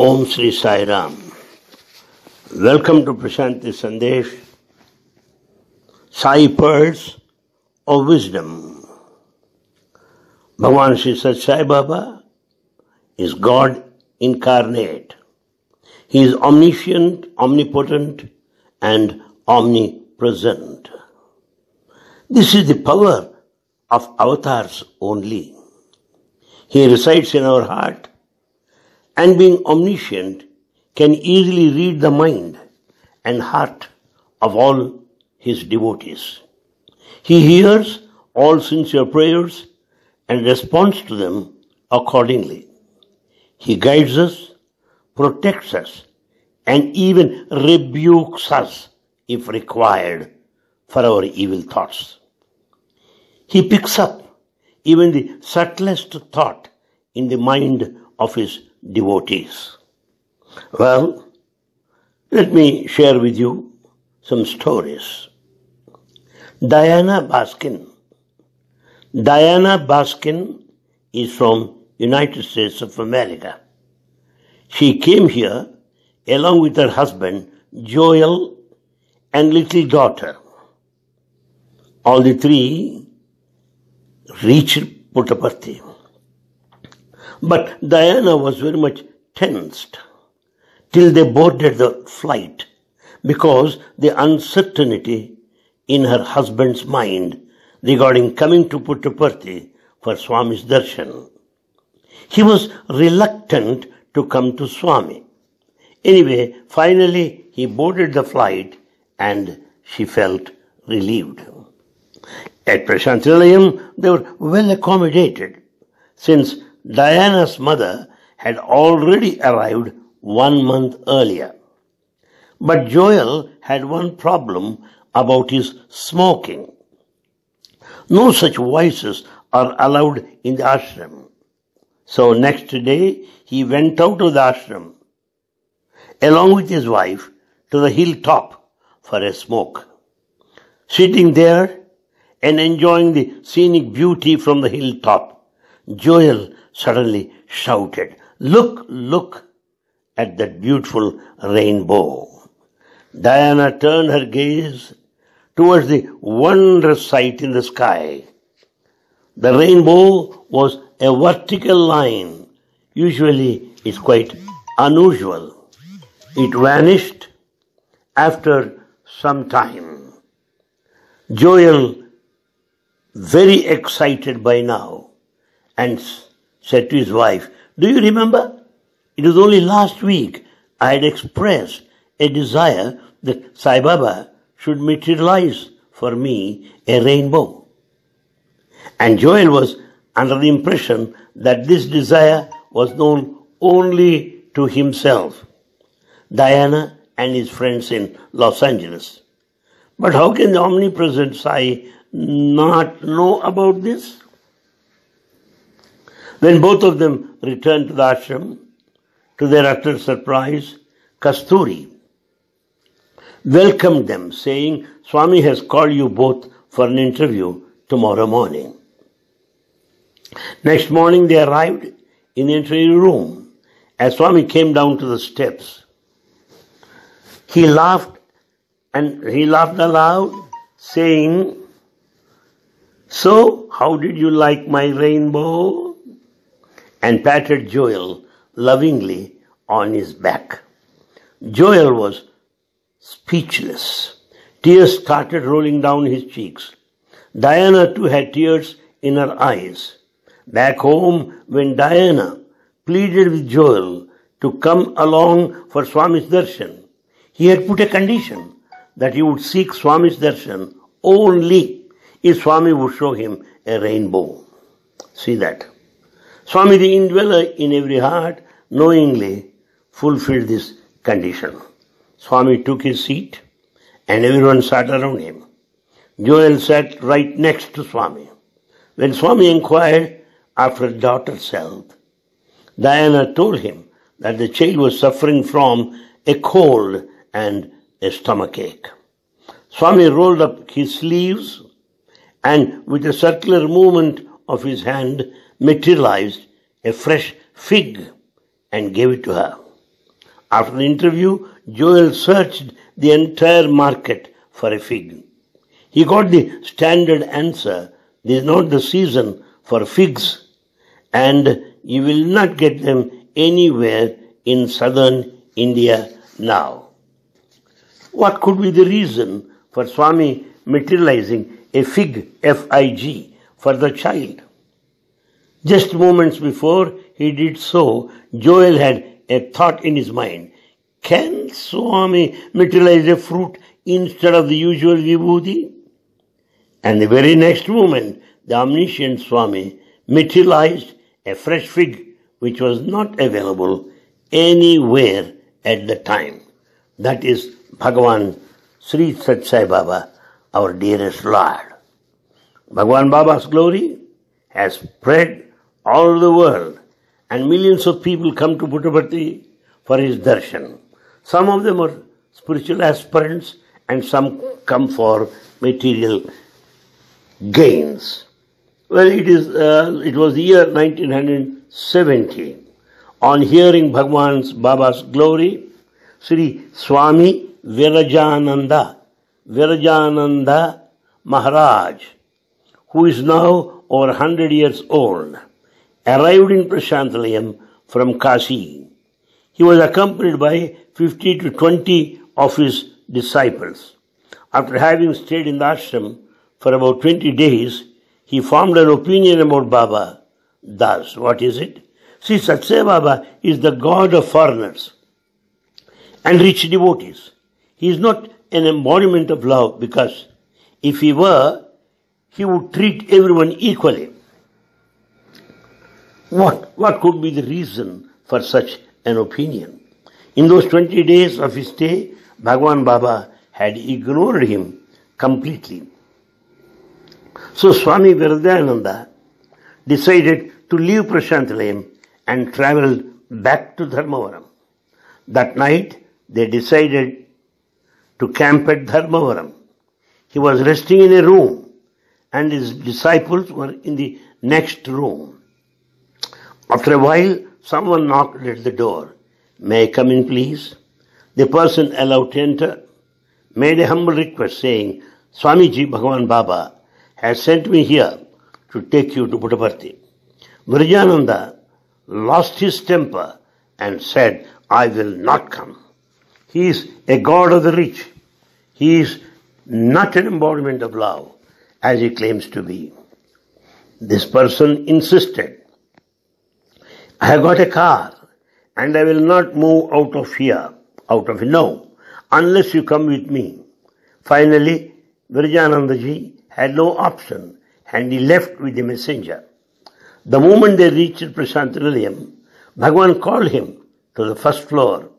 Om Sri Sai Ram. Welcome to Prashanti Sandesh, Sai Pearls of Wisdom. Bhagavan Sri Sathya Sai Baba is God incarnate. He is omniscient, omnipotent, and omnipresent. This is the power of avatars only. He resides in our heart and being omniscient can easily read the mind and heart of all his devotees. He hears all sincere prayers and responds to them accordingly. He guides us, protects us, and even rebukes us if required for our evil thoughts. He picks up even the subtlest thought in the mind of his devotees. Well, let me share with you some stories. Diana Baskin. Diana Baskin is from United States of America. She came here along with her husband Joel and little daughter. All the three reached Puttaparthi. But Diana was very much tensed till they boarded the flight because the uncertainty in her husband's mind regarding coming to Puttaparthi for Swami's darshan. He was reluctant to come to Swami. Anyway, finally he boarded the flight and she felt relieved. At Prasanthi Nilayam, they were well accommodated since Diana's mother had already arrived one month earlier. But Joel had one problem about his smoking. No such vices are allowed in the ashram. So next day he went out of the ashram along with his wife to the hilltop for a smoke. Sitting there and enjoying the scenic beauty from the hilltop, Joel suddenly shouted, Look, look at that beautiful rainbow. Diana turned her gaze towards the wondrous sight in the sky. The rainbow was a vertical line. Usually it's quite unusual. It vanished after some time. Joel, very excited by now, and said to his wife, Do you remember? It was only last week I had expressed a desire that Sai Baba should materialize for me a rainbow. And Joel was under the impression that this desire was known only to himself, Diana and his friends in Los Angeles. But how can the omnipresent Sai not know about this? When both of them returned to the ashram, to their utter surprise, Kasturi welcomed them, saying, Swami has called you both for an interview tomorrow morning. Next morning they arrived in the interview room. As Swami came down to the steps, he laughed and he laughed aloud, saying, So, how did you like my rainbow? And patted Joel lovingly on his back. Joel was speechless. Tears started rolling down his cheeks. Diana too had tears in her eyes. Back home, when Diana pleaded with Joel to come along for Swami's darshan, he had put a condition that he would seek Swami's darshan only if Swami would show him a rainbow. See that. Swami, the indweller in every heart, knowingly fulfilled this condition. Swami took his seat and everyone sat around him. Joel sat right next to Swami. When Swami inquired after daughter's health, Diana told him that the child was suffering from a cold and a stomachache. Swami rolled up his sleeves and with a circular movement of his hand materialized a fresh fig and gave it to her. After the interview, Joel searched the entire market for a fig. He got the standard answer, this is not the season for figs and you will not get them anywhere in southern India now. What could be the reason for Swami materializing a fig, F-I-G, for the child? Just moments before he did so, Joel had a thought in his mind. Can Swami materialize a fruit instead of the usual vibhuti? And the very next moment, the omniscient Swami materialized a fresh fig which was not available anywhere at the time. That is Bhagavan Sri Sathya Sai Baba, our dearest Lord. Bhagavan Baba's glory has spread all over the world and millions of people come to Puttaparthi for his darshan. Some of them are spiritual aspirants and some come for material gains. Well, it is. Uh, it was the year 1970. On hearing Bhagwan's Baba's glory, Sri Swami Virajananda, Virajananda Maharaj, who is now over 100 years old, arrived in Prasanthi Nilayam from Kashi. He was accompanied by 50 to 20 of his disciples. After having stayed in the ashram for about 20 days, he formed an opinion about Baba. Thus, what is it? See, Sathya Sai Baba is the god of foreigners and rich devotees. He is not an embodiment of love because if he were, he would treat everyone equally. What, what could be the reason for such an opinion? In those 20 days of his stay, Bhagwan Baba had ignored him completely. So Swami Virajananda decided to leave Prasanthi Nilayam and traveled back to Dharmavaram. That night they decided to camp at Dharmavaram. He was resting in a room and his disciples were in the next room. After a while, someone knocked at the door. May I come in, please? The person allowed to enter made a humble request saying, Swamiji Bhagavan Baba has sent me here to take you to Puttaparthi. Virajananda lost his temper and said, I will not come. He is a god of the rich. He is not an embodiment of love as he claims to be. This person insisted, I have got a car and I will not move out of here, out of no, unless you come with me. Finally, Virajanandaji had no option and he left with the messenger. The moment they reached Prasanthi Nilayam, Bhagwan called him to the first floor.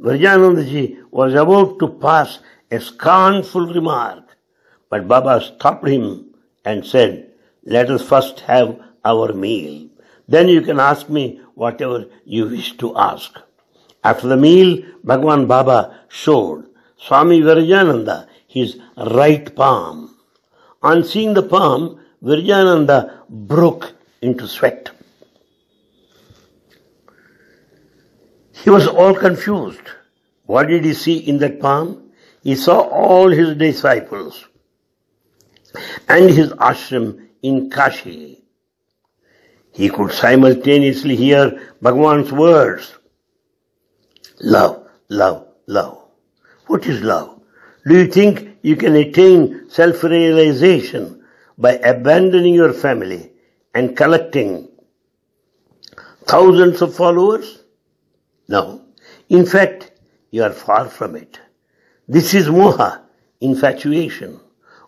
Virajanandaji was about to pass a scornful remark, but Baba stopped him and said, let us first have our meal. Then you can ask me whatever you wish to ask. After the meal, Bhagwan Baba showed Swami Virajananda his right palm. On seeing the palm, Virajananda broke into sweat. He was all confused. What did he see in that palm? He saw all his disciples and his ashram in Kashi. He could simultaneously hear Bhagwan's words. Love, love, love. What is love? Do you think you can attain self-realization by abandoning your family and collecting thousands of followers? No. In fact, you are far from it. This is moha, infatuation.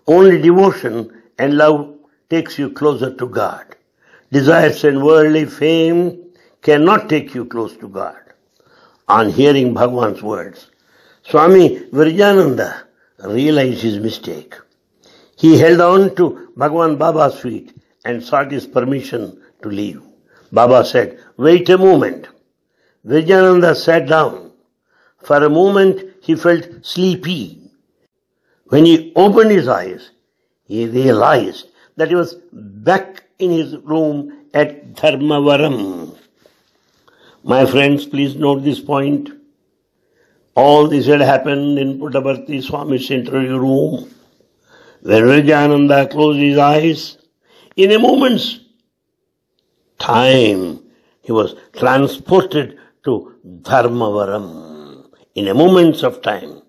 Only devotion and love takes you closer to God. Desires and worldly fame cannot take you close to God. On hearing Bhagwan's words, Swami Virajananda realized his mistake. He held on to Bhagwan Baba's feet and sought his permission to leave. Baba said, wait a moment. Virajananda sat down. For a moment he felt sleepy. When he opened his eyes, he realized that he was back in his room at Dharmavaram. My friends, please note this point. All this had happened in Puttaparthi Swami's interview room. When Rajananda closed his eyes, in a moment's time, he was transported to Dharmavaram. In a moment's of time.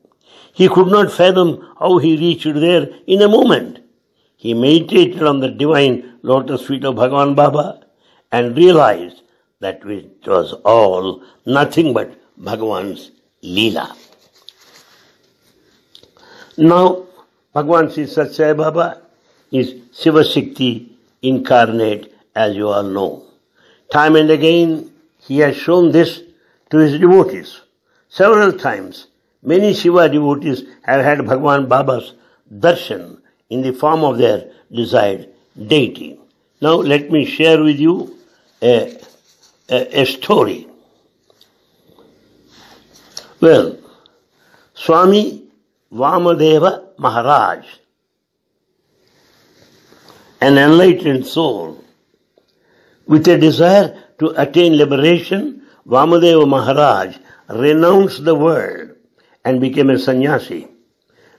He could not fathom how he reached there in a moment. He meditated on the divine lotus feet of Bhagavan Baba and realized that it was all nothing but Bhagavan's Leela. Now, Bhagavan Sri Sathya Sai Baba is Shiva Shakti incarnate, as you all know. Time and again, he has shown this to his devotees. Several times, many Shiva devotees have had Bhagavan Baba's darshan in the form of their desired deity. Now, let me share with you a, a, a story. Well, Swami Vamadeva Maharaj, an enlightened soul, with a desire to attain liberation, Vamadeva Maharaj renounced the world and became a sannyasi.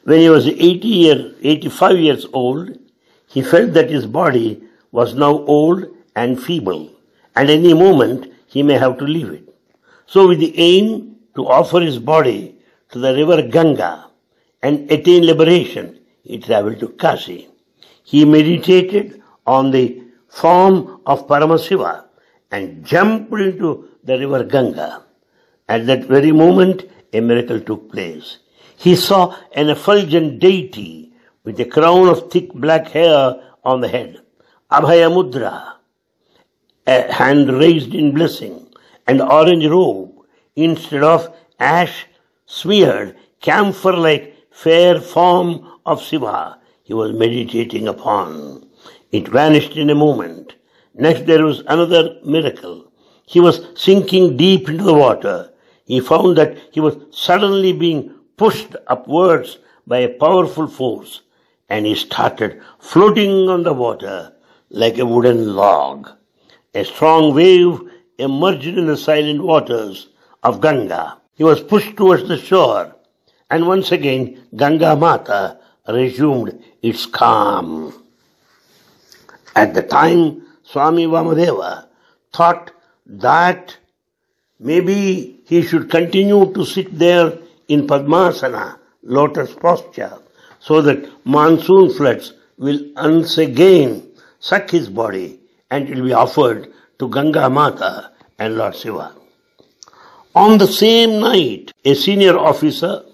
When he was 80 year, 85 years old, he felt that his body was now old and feeble, and any moment he may have to leave it. So with the aim to offer his body to the river Ganga and attain liberation, he traveled to Kashi. He meditated on the form of Paramasiva and jumped into the river Ganga. At that very moment, a miracle took place. He saw an effulgent deity with a crown of thick black hair on the head, Abhaya Mudra, a hand raised in blessing, and orange robe instead of ash smeared camphor like fair form of Shiva he was meditating upon. It vanished in a moment. Next there was another miracle. He was sinking deep into the water. He found that he was suddenly being pushed upwards by a powerful force and he started floating on the water like a wooden log. A strong wave emerged in the silent waters of Ganga. He was pushed towards the shore and once again Ganga Mata resumed its calm. At the time, Swami Vamadeva thought that maybe he should continue to sit there in Padmasana, lotus posture, so that monsoon floods will once again suck his body and it will be offered to Ganga Mata and Lord Shiva. On the same night, a senior officer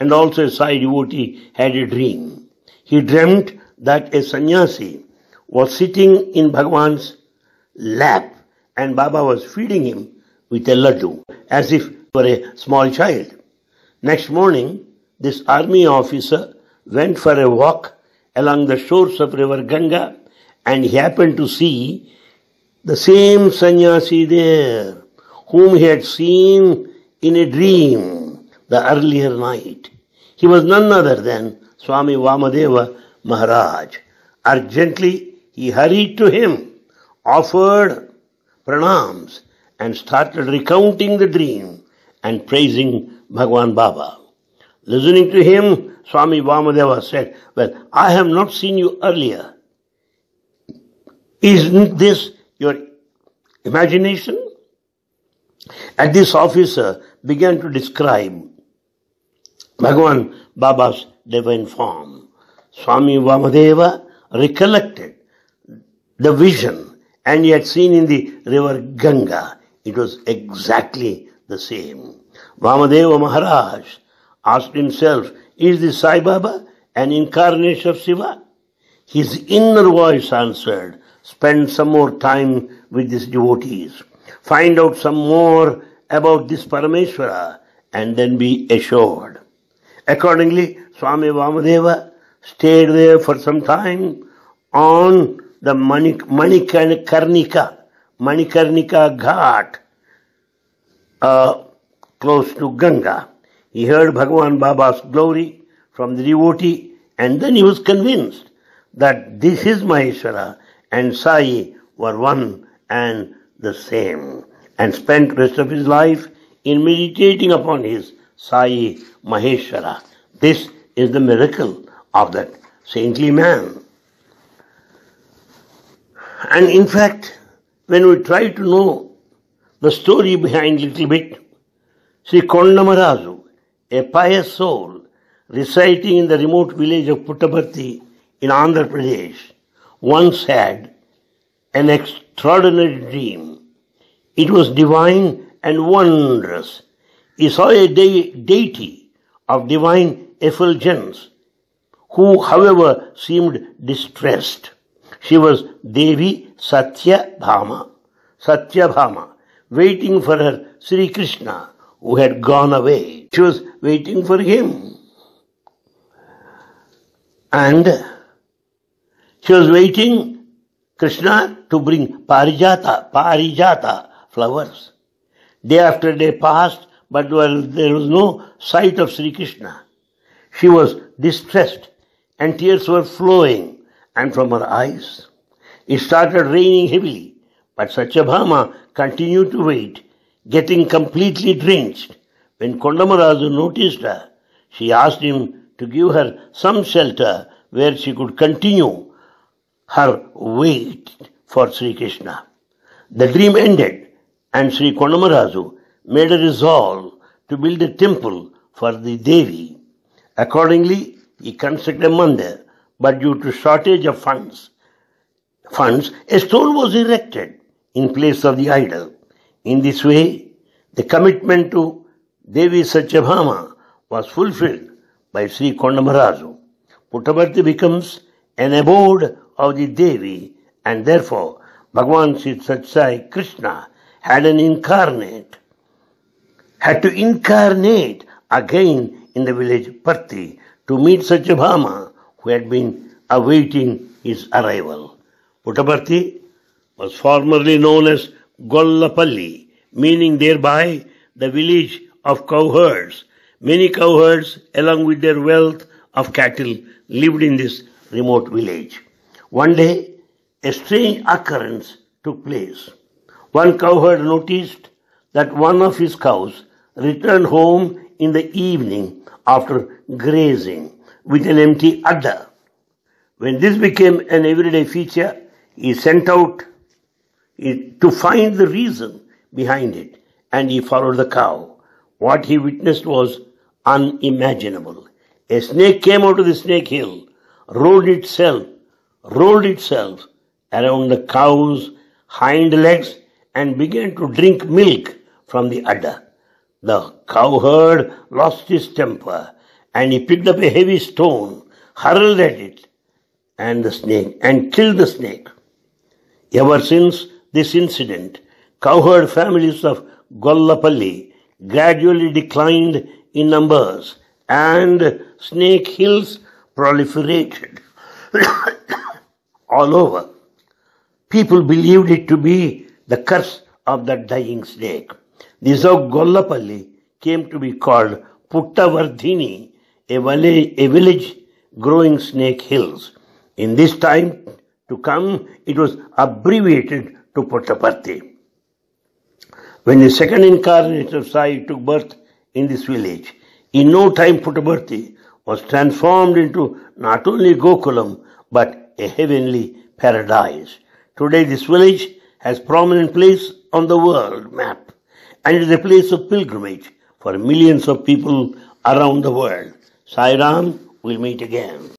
and also a Sai devotee had a dream. He dreamt that a sannyasi was sitting in Bhagwan's lap and Baba was feeding him with a laddu as if for a small child. Next morning, this army officer went for a walk along the shores of river Ganga and he happened to see the same sannyasi there whom he had seen in a dream the earlier night. He was none other than Swami Vamadeva Maharaj. Urgently, he hurried to him, offered pranams, and started recounting the dream and praising Bhagwan Baba. Listening to him, Swami Vamadeva said, Well, I have not seen you earlier. Isn't this your imagination? And this officer began to describe Bhagwan Baba's divine form. Swami Vamadeva recollected the vision and he had seen in the river Ganga. It was exactly the same. Vamadeva Maharaj asked himself, is this Sai Baba an incarnation of Shiva? His inner voice answered, spend some more time with these devotees. Find out some more about this Parameshwara and then be assured. Accordingly, Swami Vamadeva stayed there for some time on the Manik- Manikarnika, Manikarnika Ghat, uh, close to Ganga. He heard Bhagavan Baba's glory from the devotee and then he was convinced that this is Maheshwara and Sai were one and the same and spent rest of his life in meditating upon his Sai Maheshwara. This is the miracle of that saintly man. And in fact, when we try to know the story behind little bit, Sri Kondama Raju, a pious soul residing in the remote village of Puttaparthi in Andhra Pradesh, once had an extraordinary dream. It was divine and wondrous. He saw a de- deity of divine effulgence who, however, seemed distressed. She was Devi Satyabhama, Satyabhama, waiting for her Sri Krishna who had gone away. She was waiting for him. And she was waiting Krishna to bring parijata, parijata flowers. Day after day passed, but there was no sight of Sri Krishna. She was distressed and tears were flowing and from her eyes. It started raining heavily, but Satyabhama continued to wait, getting completely drenched. When Kondama Raju noticed her, she asked him to give her some shelter where she could continue her wait for Sri Krishna. The dream ended and Sri Kondama Raju made a resolve to build a temple for the Devi. Accordingly, he constructed a mandir, but due to shortage of funds, funds, a stone was erected in place of the idol. In this way, the commitment to Devi Satyabhama was fulfilled by Sri Kondama Raju. Puttaparthi becomes an abode of the Devi and therefore Bhagavan Sri Krishna had an incarnate, had to incarnate again in the village Parthi to meet Satyabhama who had been awaiting his arrival. Puttaparthi was formerly known as Gollapalli, meaning thereby the village of cowherds. Many cowherds, along with their wealth of cattle, lived in this remote village. One day, a strange occurrence took place. One cowherd noticed that one of his cows returned home in the evening after grazing with an empty udder. When this became an everyday feature, he sent out to find the reason behind it and he followed the cow. What he witnessed was unimaginable. A snake came out of the snake hill, rolled itself, rolled itself around the cow's hind legs and began to drink milk from the udder. The cowherd lost his temper and he picked up a heavy stone, hurled at it and the snake and killed the snake. Ever since this incident, cowherd families of Gollapalli gradually declined in numbers and snake hills proliferated all over. People believed it to be the curse of the dying snake. This of Gollapalli came to be called Puttavardhini, a a village growing snake hills. In this time to come, it was abbreviated to Puttaparthi. When the second incarnation of Sai took birth in this village, in no time, Puttaparthi was transformed into not only Gokulam but a heavenly paradise. Today, this village has prominent place on the world map and is a place of pilgrimage for millions of people around the world. Sai Ram, we'll meet again.